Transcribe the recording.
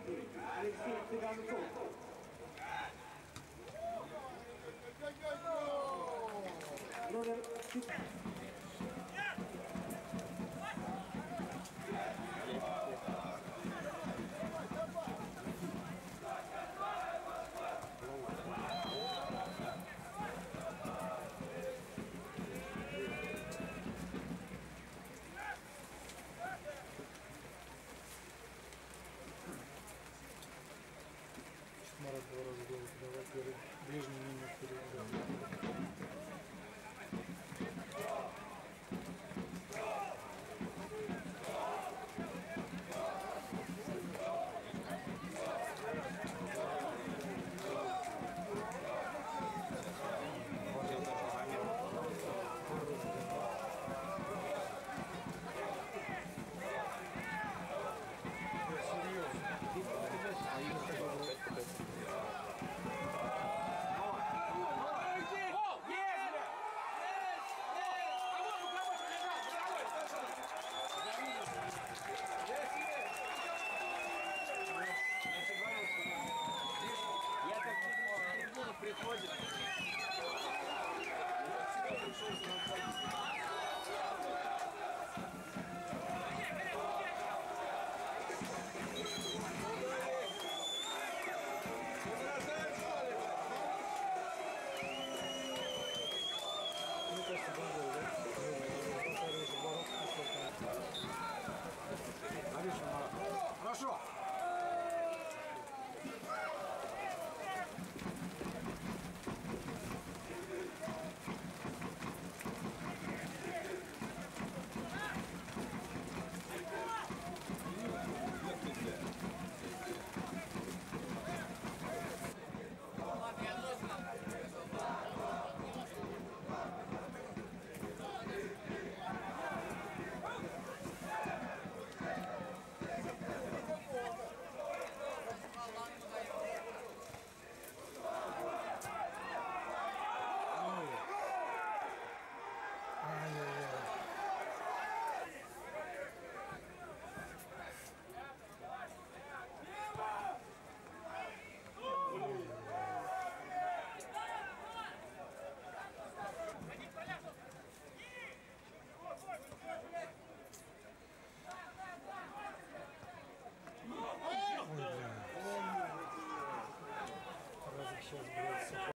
Alessio Ziganco. Non è... каждого раза делать, давать ближний минимум вперед. переходит. Я всегда пришел с